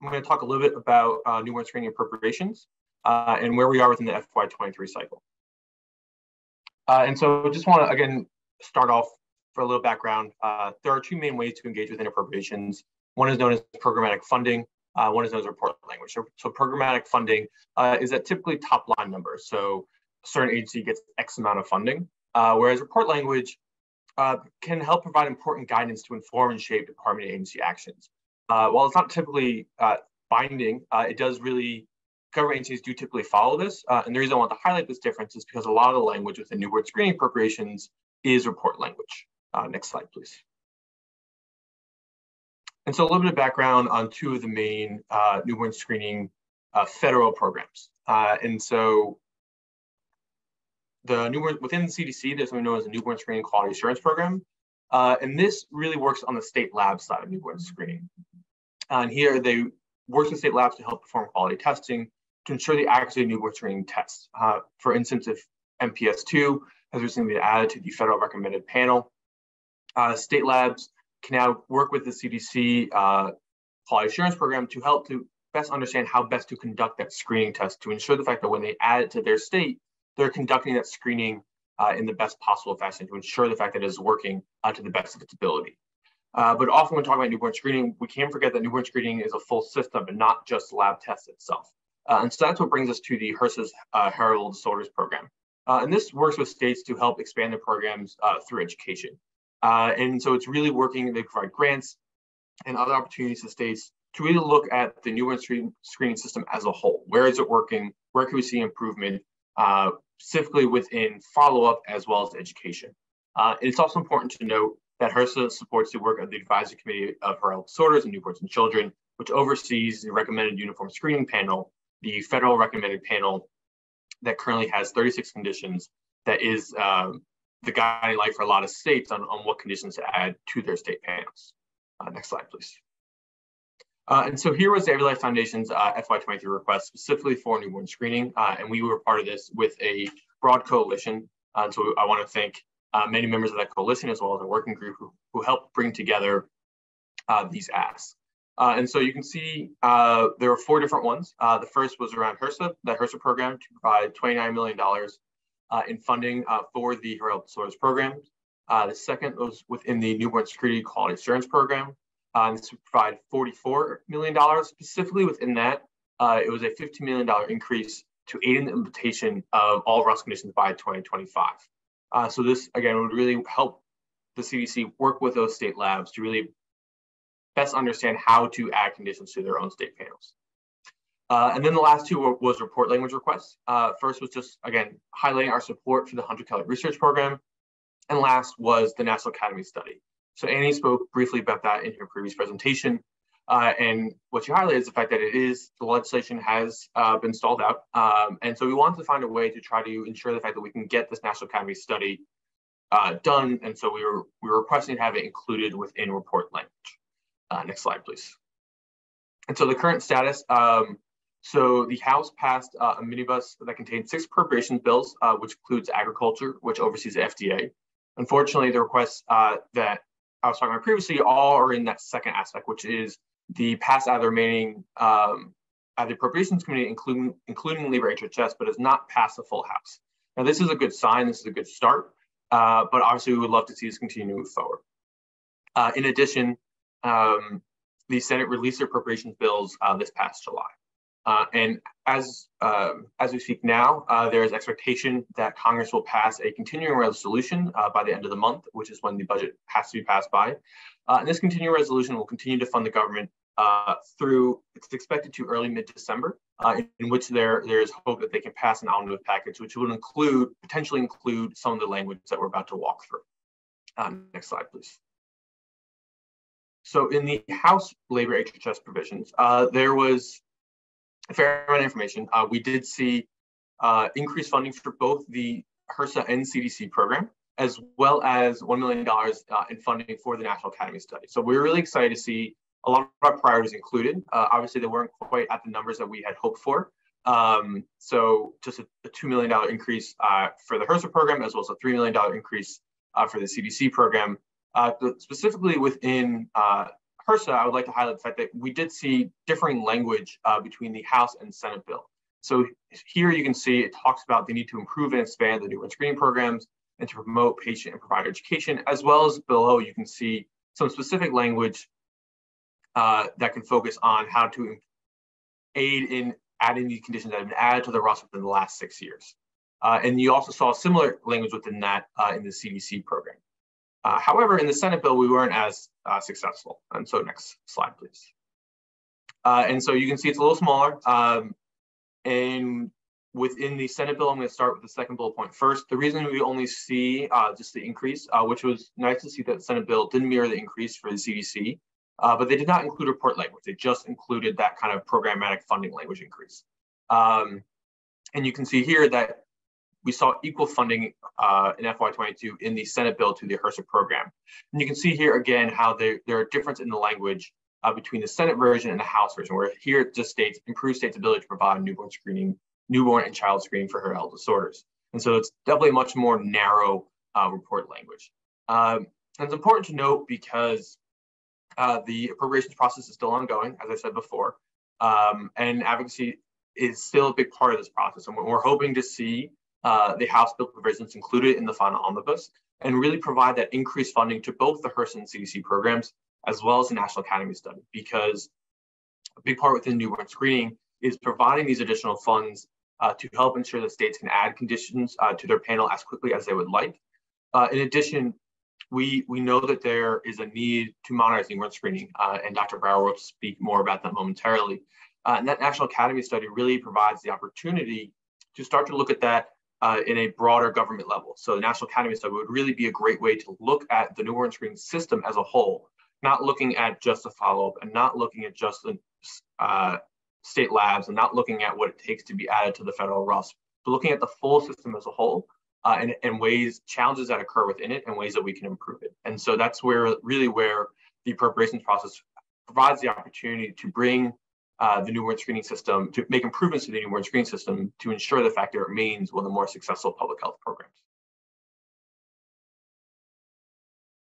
I'm going to talk a little bit about uh, newborn screening appropriations uh, and where we are within the FY23 cycle. Uh, and so I just want to, again, start off for a little background. Uh, there are two main ways to engage within appropriations. One is known as programmatic funding. Uh, one is known as report language. So, so programmatic funding uh, is that typically top line number. So a certain agency gets X amount of funding, whereas report language can help provide important guidance to inform and shape department agency actions. While it's not typically binding, it does really government agencies do typically follow this. Uh, and the reason I want to highlight this difference is because a lot of the language within newborn screening appropriations is report language. Uh, next slide, please. And so a little bit of background on two of the main uh, newborn screening uh, federal programs. Uh, and so the newborn within the CDC, there's something known as the newborn screening quality assurance program. Uh, and this really works on the state lab side of newborn screening. And here they work with state labs to help perform quality testing, to ensure the accuracy of newborn screening tests. Uh, for instance, if MPS2 has recently been added to the federal recommended panel, uh, state labs can now work with the CDC uh, quality assurance program to help to best understand how best to conduct that screening test to ensure the fact that when they add it to their state, they're conducting that screening uh, in the best possible fashion to ensure the fact that it is working uh, to the best of its ability. Uh, but often when talking about newborn screening, we can't forget that newborn screening is a full system and not just lab tests itself. Uh, and so that's what brings us to the HRSA's uh, heritable disorders program. Uh, and this works with states to help expand their programs uh, through education. Uh, and so it's really working, they provide grants and other opportunities to states to really look at the newborn screen, screening system as a whole. Where is it working? Where can we see improvement, uh, specifically within follow-up as well as education? it's also important to note that HRSA supports the work of the Advisory Committee of Heritable Disorders and Newborns and Children, which oversees the recommended uniform screening panel the federal recommended panel that currently has 36 conditions that is um, the guiding light for a lot of states on, on what conditions to add to their state panels. Uh, next slide, please. Uh, and so here was the EveryLife Foundation's uh, FY23 request specifically for newborn screening, uh, and we were part of this with a broad coalition. Uh, so I want to thank uh, many members of that coalition as well as a working group who, who helped bring together these asks. Uh, and so you can see uh, there were four different ones. Uh, the first was around HRSA, the HRSA program to provide $29 million uh, in funding uh, for the heritable disorders program. Uh, the second was within the newborn security quality assurance program. this would provide $44 million. Specifically within that, it was a $15 million increase to aid in the implementation of all RUS conditions by 2025. So this, again, would really help the CDC work with those state labs to really best understand how to add conditions to their own state panels. Uh, and then the last two were, was report language requests. Uh, first was just, again, highlighting our support for the Hunter Kelly Research Program. And last was the National Academy Study. So Annie spoke briefly about that in her previous presentation. Uh, and what she highlighted is the fact that it is, the legislation has uh, been stalled out. Um, and so we wanted to find a way to try to ensure the fact that we can get this National Academy Study uh, done. And so we were, we were requesting to have it included within report language. Uh, next slide, please. And so the current status, um, so the House passed uh, a minibus that contained six appropriations bills, uh, which includes agriculture, which oversees the FDA. Unfortunately, the requests that I was talking about previously all are in that second aspect, which is the pass out of the remaining um, the Appropriations Committee, including including Labor HHS, but has not passed the full House. Now, this is a good sign. This is a good start, uh, but obviously we would love to see this continue to move forward. Uh, in addition, um, the Senate released their appropriations bills uh, this past July. Uh, and as um, as we speak now, uh, there is expectation that Congress will pass a continuing resolution uh, by the end of the month, which is when the budget has to be passed by. Uh, and this continuing resolution will continue to fund the government uh, through, it's expected to early mid-December, in, in, which there, there is hope that they can pass an omnibus package, which would include, potentially include some of the language that we're about to walk through. next slide, please. So in the House labor HHS provisions, uh, there was fair amount of information. Uh, we did see uh, increased funding for both the HRSA and CDC program, as well as $1 million uh, in funding for the National Academy Study. So we are really excited to see a lot of our priorities included. Uh, obviously, they weren't quite at the numbers that we had hoped for. Um, so just a, a, $2 million increase uh, for the HRSA program, as well as a $3 million increase for the CDC program uh, specifically within HRSA, I would like to highlight the fact that we did see differing language uh, between the House and Senate bill. So here you can see it talks about the need to improve and expand the newborn screening programs and to promote patient and provider education, as well as below you can see some specific language uh, that can focus on how to aid in adding the conditions that have been added to the roster within the last six years. Uh, and you also saw similar language within that uh, in the CDC program. Uh, however, in the Senate bill, we weren't as uh, successful. And so next slide, please. Uh, and so you can see it's a little smaller. Um, and within the Senate bill, I'm going to start with the second bullet point first. The reason we only see uh, just the increase, which was nice to see that the Senate bill didn't mirror the increase for the CDC, uh, but they did not include report language. They just included that kind of programmatic funding language increase. Um, and you can see here that we saw equal funding uh, in FY22 in the Senate bill to the HRSA program. And you can see here again how there, there are differences in the language uh, between the Senate version and the House version, where here it just states improve state's ability to provide newborn screening, newborn and child screening for hereditary disorders. And so it's definitely a much more narrow uh, report language. Um, and it's important to note because uh, the appropriations process is still ongoing, as I said before, um, and advocacy is still a big part of this process. And we're hoping to see uh, the House bill provisions included in the final omnibus and really provide that increased funding to both the HRSA and CDC programs, as well as the National Academy study, because a big part within newborn screening is providing these additional funds uh, to help ensure that states can add conditions uh, to their panel as quickly as they would like. Uh, in addition, we, we know that there is a need to modernize newborn screening, uh, and Dr. Brower will speak more about that momentarily. Uh, and that National Academy study really provides the opportunity to start to look at that uh, in a broader government level. So the National Academy study would really be a great way to look at the newborn screening system as a whole, not looking at just a follow-up and not looking at just the uh, state labs and not looking at what it takes to be added to the federal RUSP, but looking at the full system as a whole uh, and, and ways, challenges that occur within it and ways that we can improve it. And so that's where really where the appropriations process provides the opportunity to bring uh, the newborn screening system, to make improvements to the newborn screening system to ensure the fact that it remains one of the more successful public health programs.